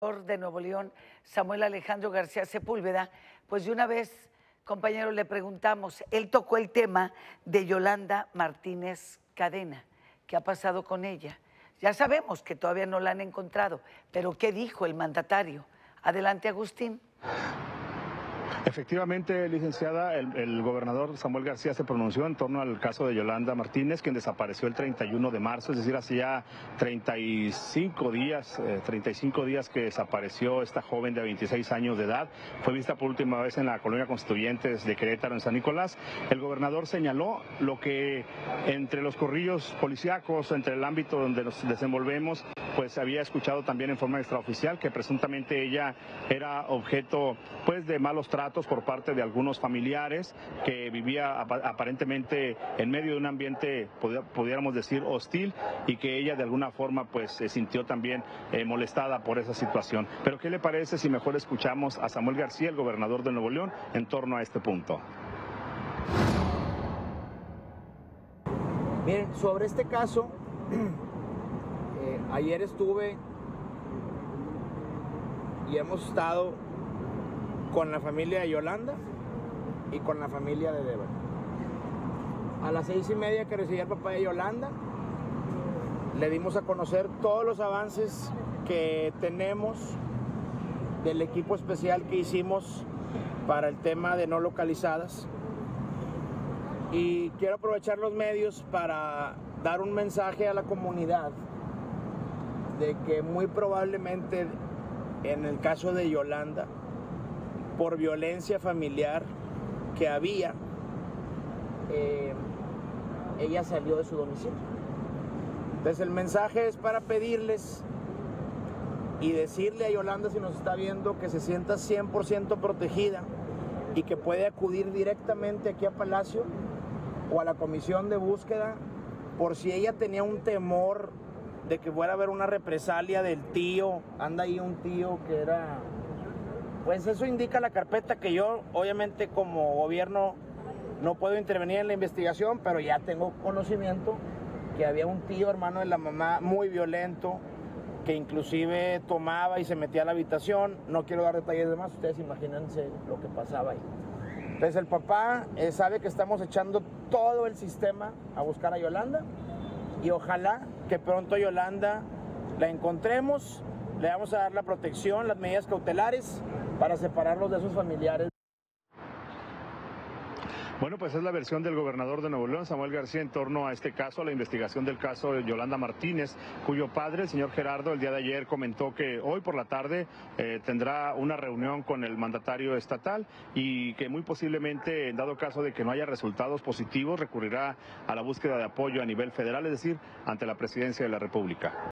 de Nuevo León, Samuel Alejandro García Sepúlveda, pues de una vez, compañero, le preguntamos, él tocó el tema de Yolanda Martínez Cadena, ¿qué ha pasado con ella? Ya sabemos que todavía no la han encontrado, pero ¿qué dijo el mandatario? Adelante, Agustín. Efectivamente, licenciada, el, gobernador Samuel García se pronunció en torno al caso de Yolanda Martínez, quien desapareció el 31 de marzo, es decir, hacía 35 días, 35 eh, días que desapareció esta joven de 26 años de edad. Fue vista por última vez en la colonia Constituyentes de Querétaro, en San Nicolás. El gobernador señaló lo que entre los corrillos policíacos, entre el ámbito donde nos desenvolvemos, pues había escuchado también en forma extraoficial que presuntamente ella era objeto pues de malos tratos por parte de algunos familiares que vivía aparentemente en medio de un ambiente, pudiéramos decir, hostil y que ella de alguna forma pues se sintió también eh, molestada por esa situación. Pero ¿qué le parece si mejor escuchamos a Samuel García, el gobernador de Nuevo León, en torno a este punto? Miren, sobre este caso, eh, ayer estuve y hemos estado con la familia de Yolanda y con la familia de Débora. A las seis y media que recibía el papá de Yolanda, le dimos a conocer todos los avances que tenemos del equipo especial que hicimos para el tema de no localizadas. Y quiero aprovechar los medios para dar un mensaje a la comunidad de que muy probablemente en el caso de Yolanda por violencia familiar que había, eh, ella salió de su domicilio. Entonces el mensaje es para pedirles y decirle a Yolanda si nos está viendo que se sienta 100% protegida y que puede acudir directamente aquí a Palacio o a la comisión de búsqueda por si ella tenía un temor de que fuera a haber una represalia del tío, anda ahí un tío que era pues eso indica la carpeta que yo, obviamente como gobierno, no puedo intervenir en la investigación, pero ya tengo conocimiento que había un tío hermano de la mamá muy violento, que inclusive tomaba y se metía a la habitación. No quiero dar detalles de más, ustedes imagínense lo que pasaba ahí. Entonces el papá eh, sabe que estamos echando todo el sistema a buscar a Yolanda y ojalá que pronto Yolanda la encontremos, le vamos a dar la protección, las medidas cautelares para separarlos de sus familiares. Bueno, pues es la versión del gobernador de Nuevo León, Samuel García, en torno a este caso, a la investigación del caso de Yolanda Martínez, cuyo padre, el señor Gerardo, el día de ayer comentó que hoy por la tarde eh, tendrá una reunión con el mandatario estatal y que muy posiblemente, en dado caso de que no haya resultados positivos, recurrirá a la búsqueda de apoyo a nivel federal, es decir, ante la presidencia de la República.